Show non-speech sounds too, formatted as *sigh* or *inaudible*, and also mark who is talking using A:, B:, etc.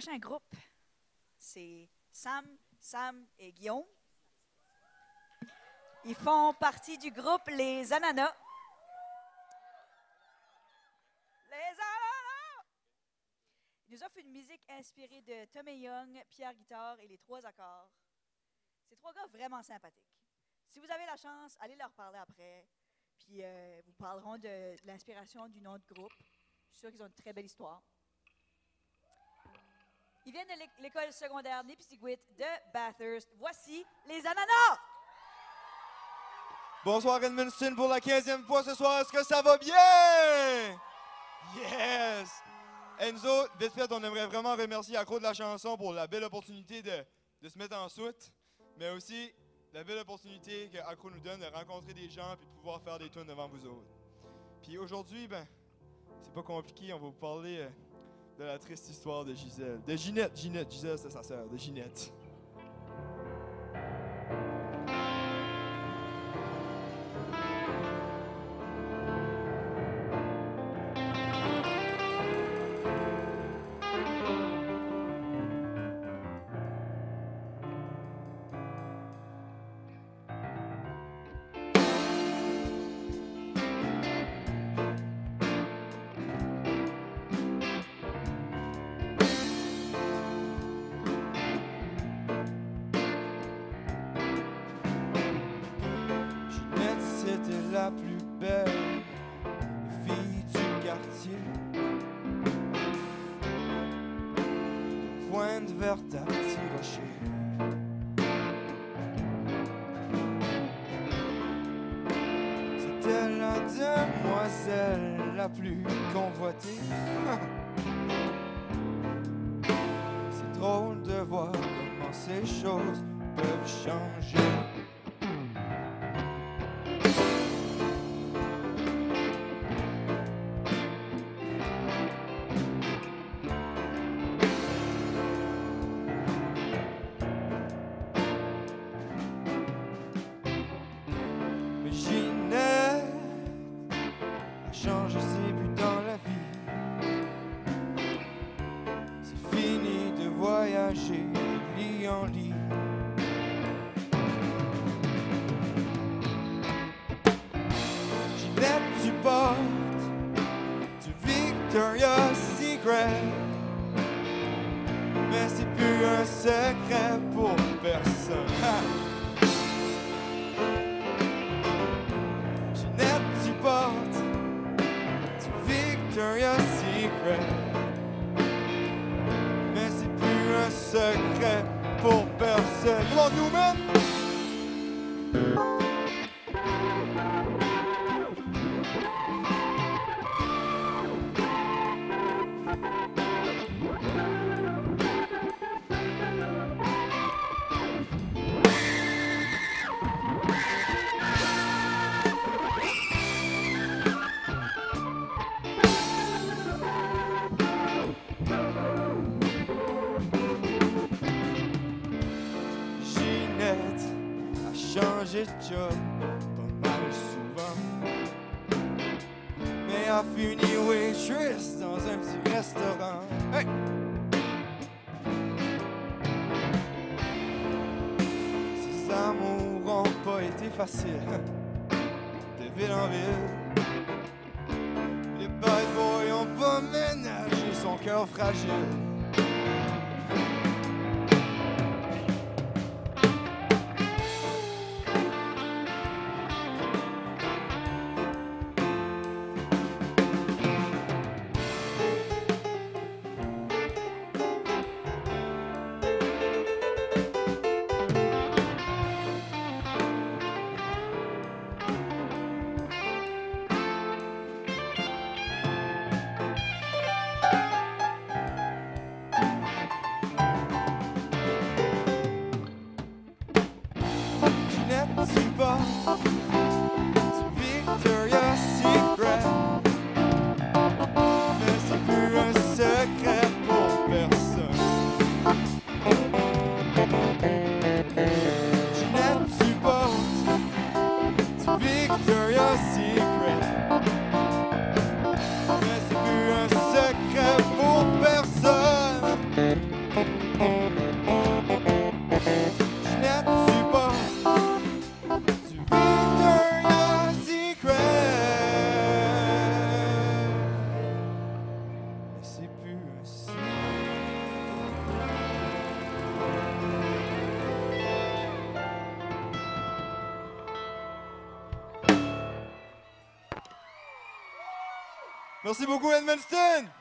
A: prochain groupe, c'est Sam, Sam et Guillaume. Ils font partie du groupe Les Ananas. Les Ananas! Ils nous offrent une musique inspirée de Tommy Young, Pierre Guitare et les trois accords. C'est trois gars vraiment sympathiques. Si vous avez la chance, allez leur parler après. Puis euh, vous parleront de, de l'inspiration du nom de groupe. Je suis sûr qu'ils ont une très belle histoire. Ils viennent de l'é- l'école secondaire Nipissiguit de Bathurst. Voici les ananas!
B: Bonsoir Edmundston pour la 15e fois ce soir. Est-ce que ça va bien? Yes! Enzo, vite fait, on aimerait vraiment remercier Accro de la chanson pour la belle opportunité de, de se mettre en soute, mais aussi la belle opportunité que Accro nous donne de rencontrer des gens et de pouvoir faire des tunes devant vous autres. Puis aujourd'hui, ben, c'est pas compliqué, on va vous parler euh, de la triste histoire de Gisèle. De Ginette, Ginette, Gisèle c'est sa sœur, de Ginette. Rocher. C'était la demoiselle la plus convoitée. *laughs* C'est drôle de voir comment ces choses peuvent changer. Ginette a changé ses buts dans la vie. C'est fini de voyager de lit en lit. Ginette, tu portes du Victoria's Secret. Mais c'est plus un secret Secret. Mais c'est plus un secret pour personne. Come on, changé de job pas mal souvent. Mais a fini waitress dans un petit restaurant. Hey! Ses amours ont pas été faciles de ville en ville. Les bad boys ont pas ménagé son cœur fragile. Merci beaucoup, Edmundston!